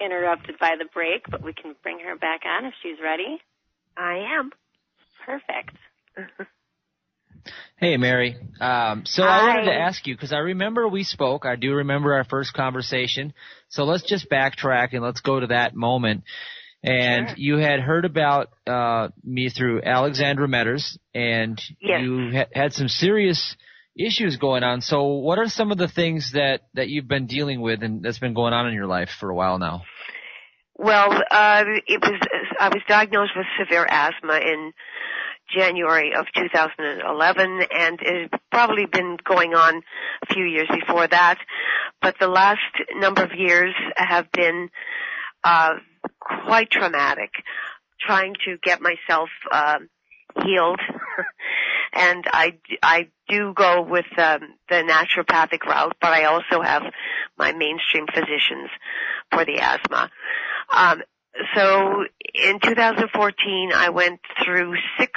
interrupted by the break, but we can bring her back on if she's ready. I am. Perfect. Hey, Mary. Um, so Hi. I wanted to ask you because I remember we spoke. I do remember our first conversation. So let's just backtrack and let's go to that moment. And Sure. you had heard about uh, me through Alexandra Metters, and Yes. you ha- had some serious issues going on. So what are some of the things that that you've been dealing with and that's been going on in your life for a while now? Well, uh, it was I was diagnosed with severe asthma in January of 2011, and it had probably been going on a few years before that. But the last number of years have been uh, quite traumatic. Trying to get myself um, healed, and I I do go with um, the naturopathic route, but I also have my mainstream physicians for the asthma. Um, so in 2014, I went through six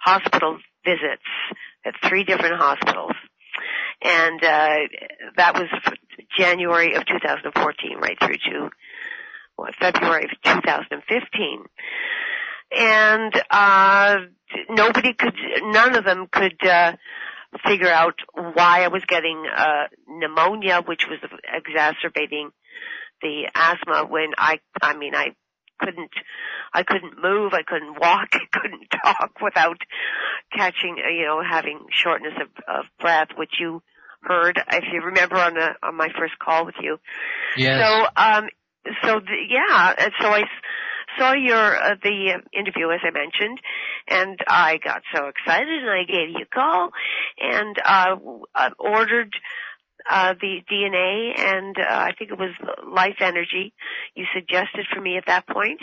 hospital visits at three different hospitals. And, uh, that was January of 2014 right through to, what, February of 2015. And, uh, nobody could, none of them could, uh, figure out why I was getting, uh, pneumonia, which was exacerbating the asthma when I, I mean, I couldn't, I couldn't move, I couldn't walk, I couldn't talk without catching, you know, having shortness of, of breath, which you heard, if you remember on the, on my first call with you. Yes. So, um, so the, yeah, and so I saw your uh, the interview as I mentioned, and I got so excited, and I gave you a call, and uh, w- uh ordered uh, the DNA, and uh, I think it was Life Energy you suggested for me at that point,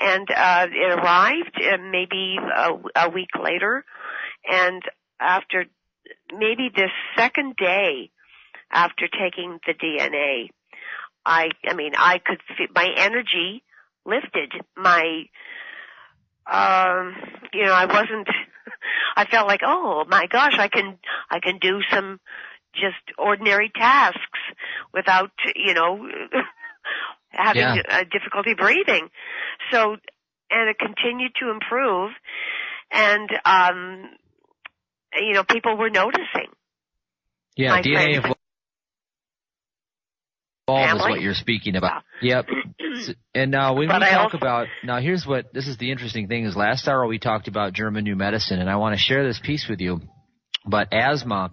and uh, it arrived uh, maybe a, a week later, and after maybe the second day after taking the DNA, I, I mean, I could feel my energy lifted. My, um, you know, I wasn't, I felt like, oh my gosh, I can, I can do some just ordinary tasks without, you know, having Yeah. uh, difficulty breathing. So, and it continued to improve and, um, you know, people were noticing. yeah, DNA friend- evolved is what you're speaking about. Yep. And now when But we I talk also- about now here's what this is the interesting thing is last hour we talked about German new medicine and I want to share this piece with you. But asthma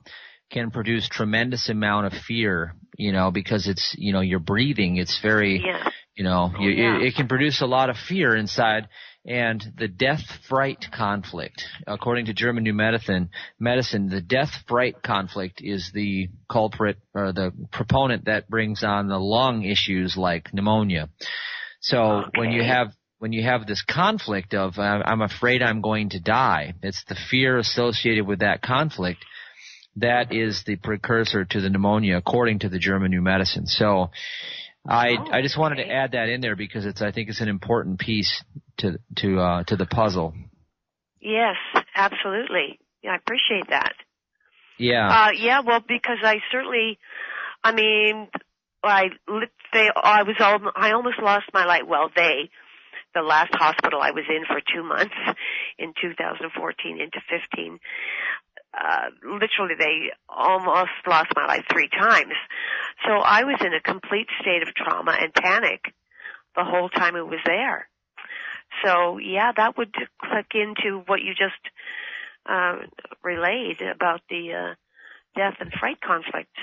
can produce tremendous amount of fear, you know, because it's you know you're breathing. It's very Yeah. you know you, oh, yeah. it, it can produce a lot of fear inside. And the death fright conflict, according to German new medicine, medicine, the death fright conflict is the culprit or the proponent that brings on the lung issues like pneumonia. So when you have when you have this conflict of uh, I'm afraid I'm going to die, it's the fear associated with that conflict that is the precursor to the pneumonia, according to the German new medicine. So I Oh, I just wanted to add that in there because it's I think it's an important piece to to uh, to the puzzle. Yes, absolutely. Yeah, I appreciate that. Yeah. Uh, yeah, well, because I certainly, I mean, I they, I was all, I almost lost my life. Well, they, the last hospital I was in for two months in 2014 into 15, uh, literally they almost lost my life three times. So I was in a complete state of trauma and panic the whole time it was there. So yeah, that would click into what you just uh, relayed about the uh, death and fright conflict.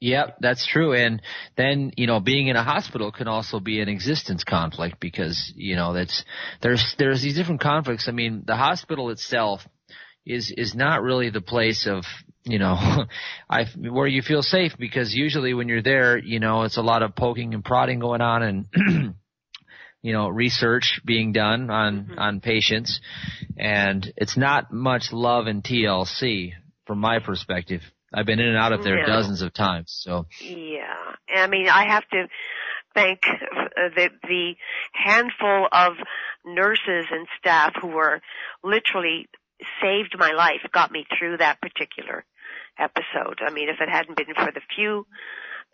Yep, that's true. And then, you know, being in a hospital can also be an existence conflict because, you know, that's, there's, there's these different conflicts. I mean, the hospital itself is, is not really the place of, you know, I, where you feel safe because usually when you're there, you know, it's a lot of poking and prodding going on and, you know, research being done on, on patients and it's not much love and TLC from my perspective. I've been in and out of there No. dozens of times. So Yeah, I mean, I have to thank uh, the the handful of nurses and staff who were literally saved my life, got me through that particular episode. I mean, if it hadn't been for the few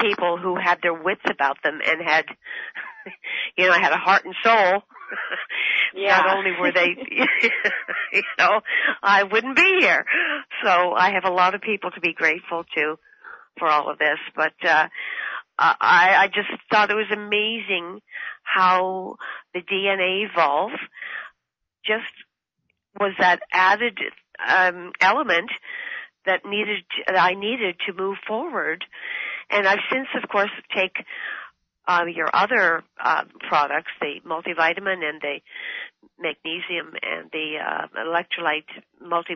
people who had their wits about them and had, you know, had a heart and soul. Yeah. Not only were they, you know, I wouldn't be here. So I have a lot of people to be grateful to for all of this. But uh, I, I just thought it was amazing how the DNA evolve just was that added um, element that needed that I needed to move forward. And I've since, of course, take uh, your other uh, products, the multivitamin and the magnesium and the uh, electrolyte multi